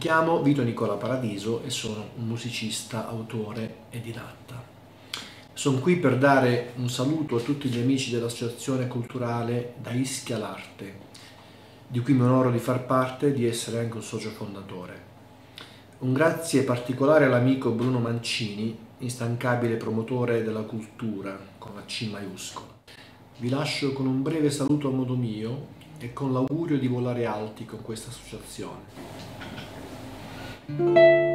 Chiamo Vito Nicola Paradiso e sono un musicista, autore e didatta. Sono qui per dare un saluto a tutti gli amici dell'Associazione Culturale Da Ischia l'Arte, di cui mi onoro di far parte e di essere anche un socio fondatore. Un grazie particolare all'amico Bruno Mancini, instancabile promotore della cultura, con la C maiuscola. Vi lascio con un breve saluto a modo mio e con l'augurio di volare alti con questa associazione. Música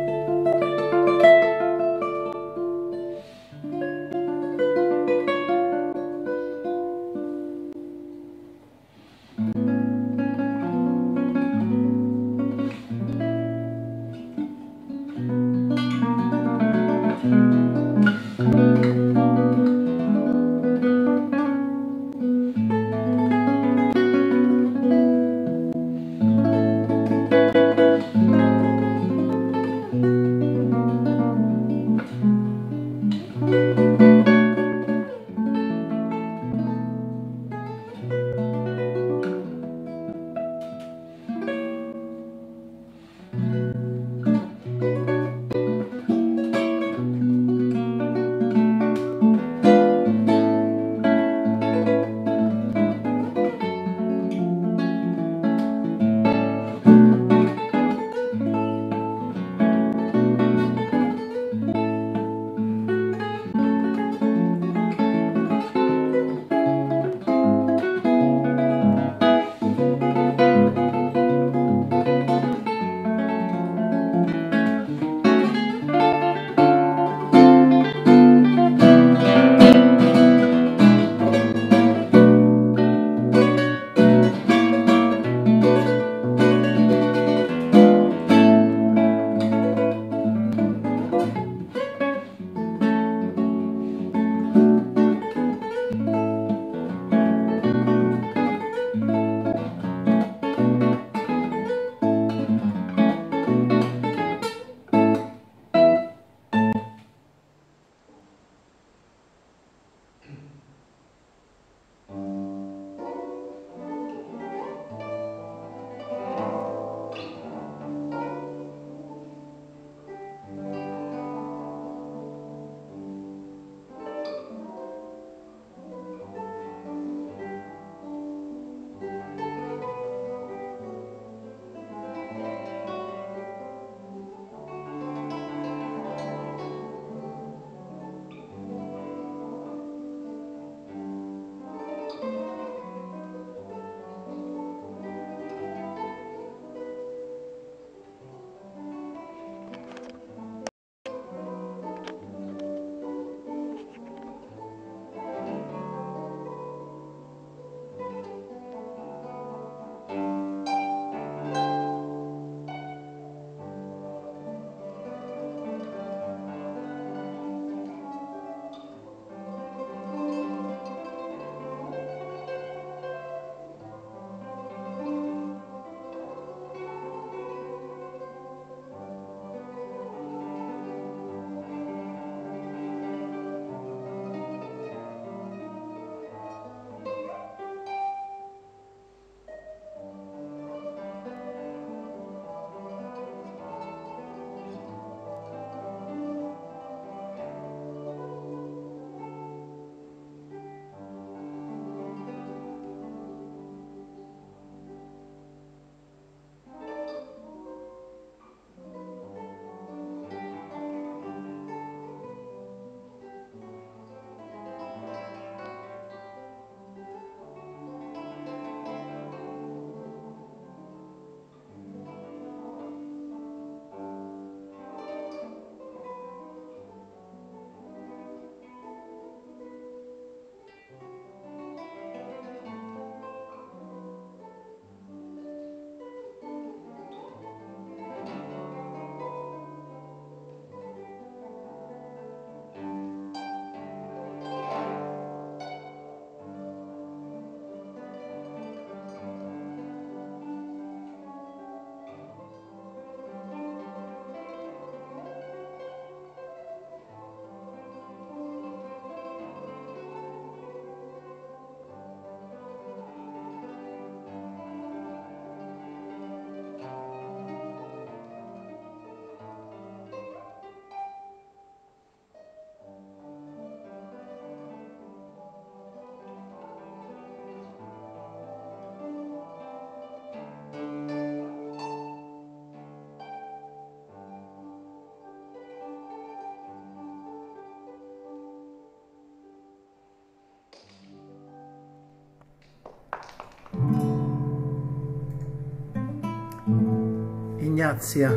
Ignazia,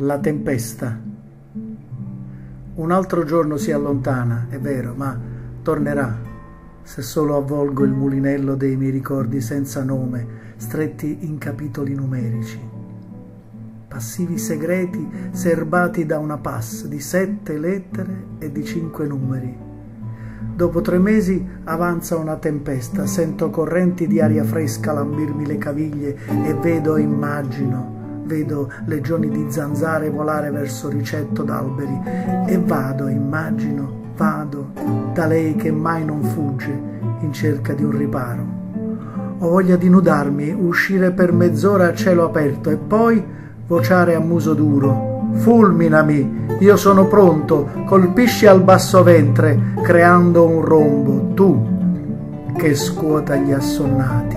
la tempesta. Un altro giorno si allontana, è vero, ma tornerà, se solo avvolgo il mulinello dei miei ricordi senza nome, stretti in capitoli numerici. Passivi segreti serbati da una pass di sette lettere e di cinque numeri Dopo tre mesi avanza una tempesta, sento correnti di aria fresca lambirmi le caviglie e vedo, immagino, vedo legioni di zanzare volare verso ricetto d'alberi e vado, immagino, vado da lei che mai non fugge in cerca di un riparo. Ho voglia di nudarmi, uscire per mezz'ora a cielo aperto e poi vociare a muso duro fulminami, io sono pronto, colpisci al basso ventre, creando un rombo, tu che scuota gli assonnati.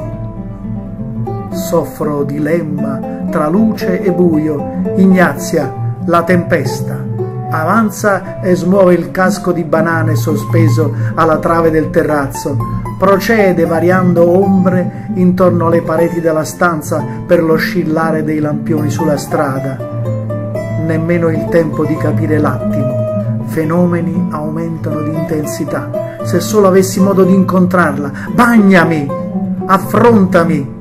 Soffro dilemma tra luce e buio, Ignazia, la tempesta. Avanza e smuove il casco di banane sospeso alla trave del terrazzo. Procede variando ombre intorno alle pareti della stanza per l'oscillare dei lampioni sulla strada nemmeno il tempo di capire l'attimo. Fenomeni aumentano di intensità. Se solo avessi modo di incontrarla, bagnami, affrontami.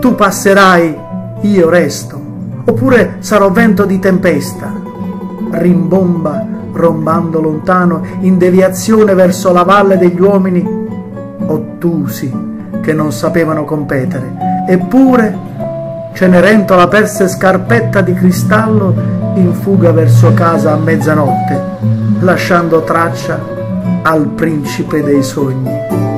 Tu passerai, io resto. Oppure sarò vento di tempesta. Rimbomba, rombando lontano, in deviazione verso la valle degli uomini ottusi che non sapevano competere. Eppure Cenerentola perse scarpetta di cristallo in fuga verso casa a mezzanotte, lasciando traccia al principe dei sogni.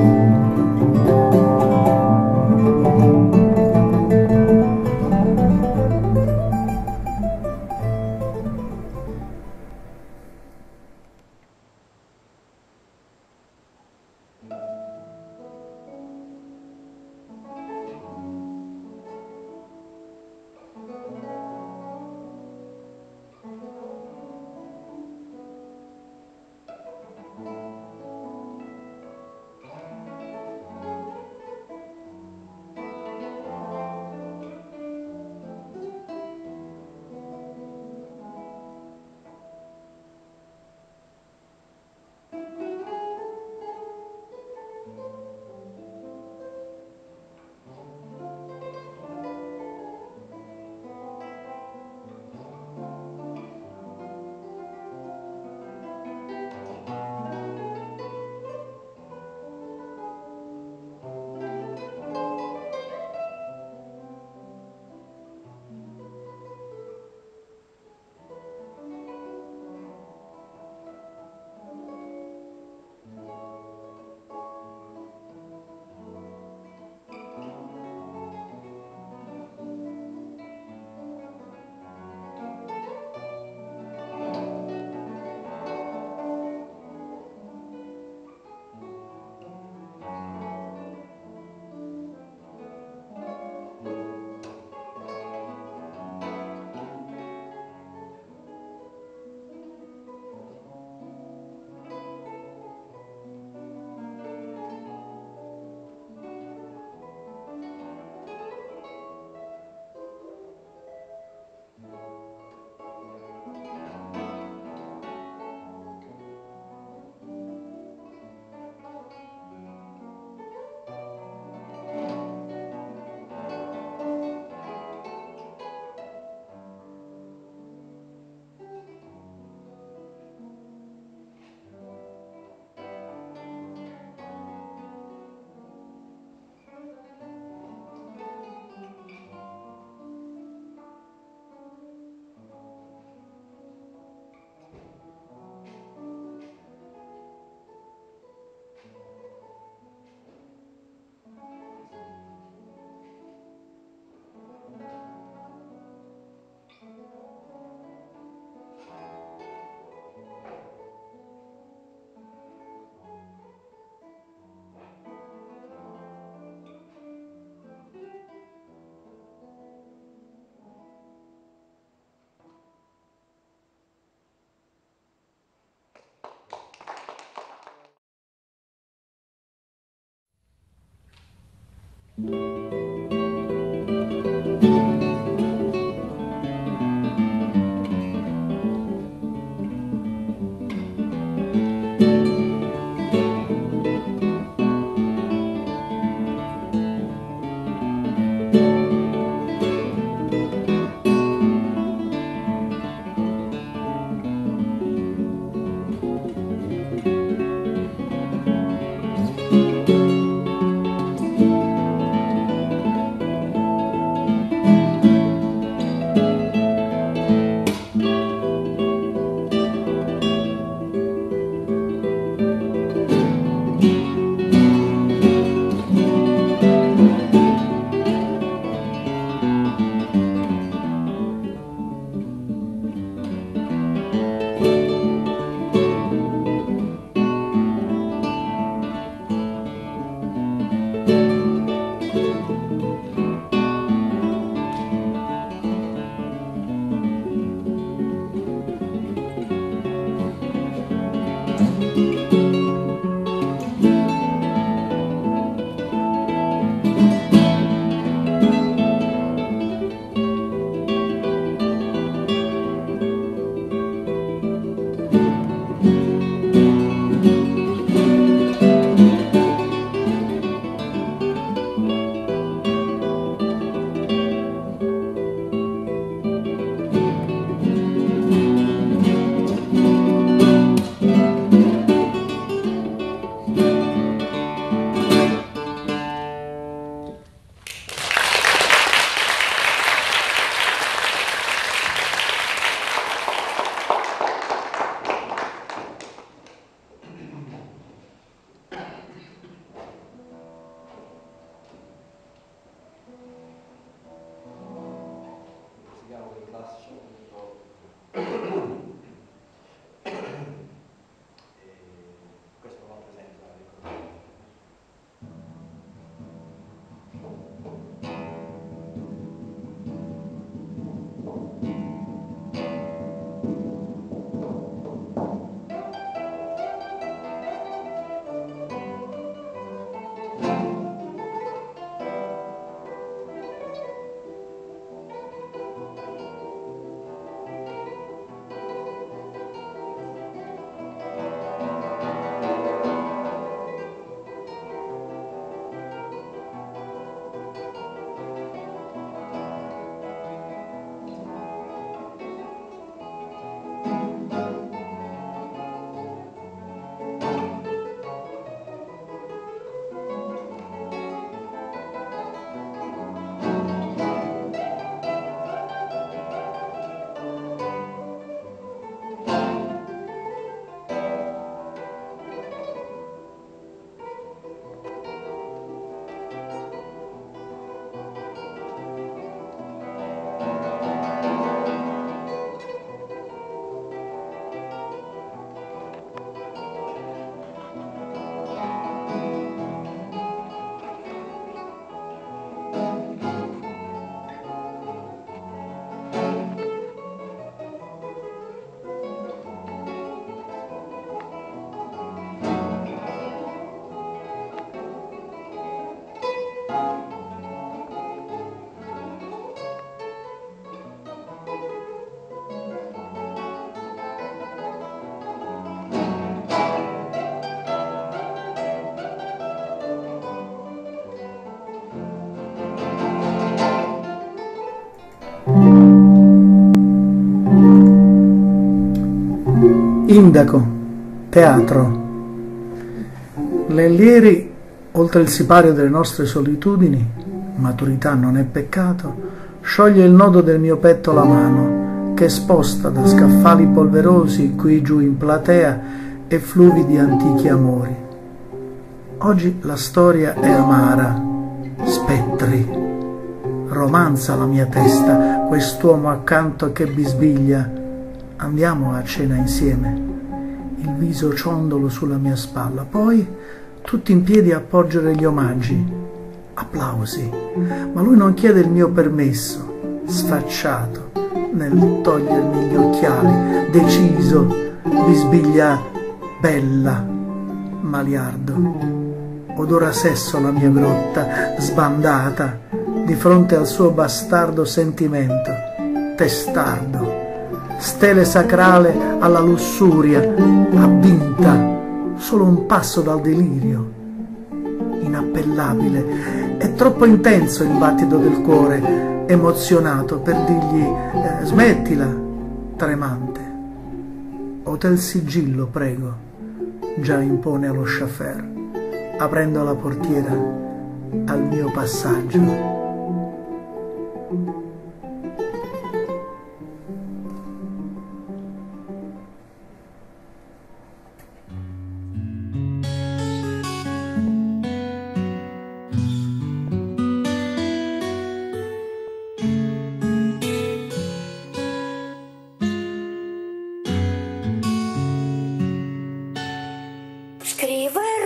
Sindaco, teatro. L'Ellieri, oltre il sipario delle nostre solitudini, maturità non è peccato, scioglie il nodo del mio petto la mano, che sposta da scaffali polverosi qui giù in platea e fluvi di antichi amori. Oggi la storia è amara, spettri. Romanza la mia testa, quest'uomo accanto che bisbiglia. Andiamo a cena insieme. Il viso ciondolo sulla mia spalla, poi tutti in piedi a porgere gli omaggi. Applausi. Ma lui non chiede il mio permesso, sfacciato nel togliermi gli occhiali, deciso, bisbiglia bella, maliardo. Odora sesso la mia grotta, sbandata, di fronte al suo bastardo sentimento, testardo, stele sacrale alla lussuria, avvinta, solo un passo dal delirio, inappellabile. È troppo intenso il battito del cuore, emozionato per dirgli eh, smettila, tremante. Hotel sigillo, prego, già impone allo chauffeur, aprendo la portiera al mio passaggio. кривая.